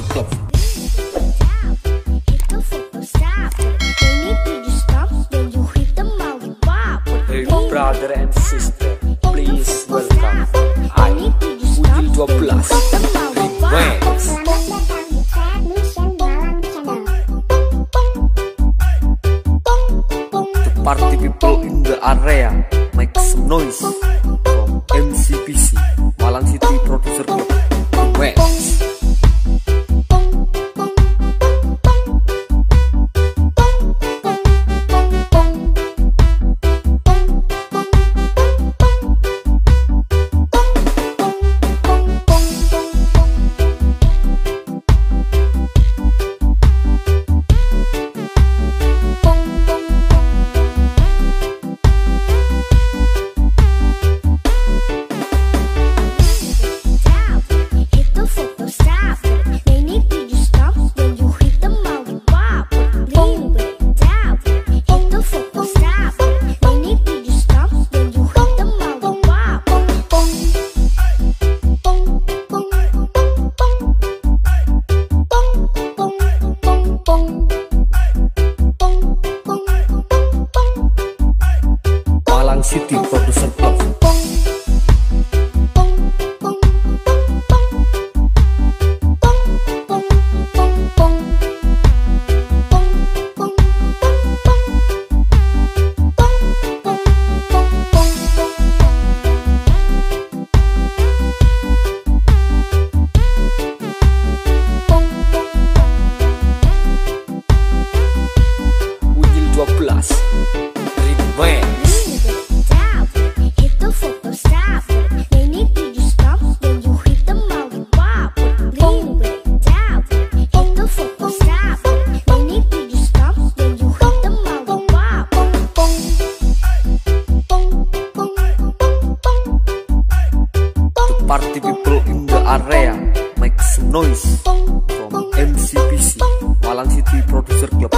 stop. Hey brother and sister, please welcome I, Udil 12, plus, party people in the area, make some noise from MCPC, Malang City Producer Club. City Producer Club Ujil 12 party people in the area. Make some noise From MCPC Malang City Producer Club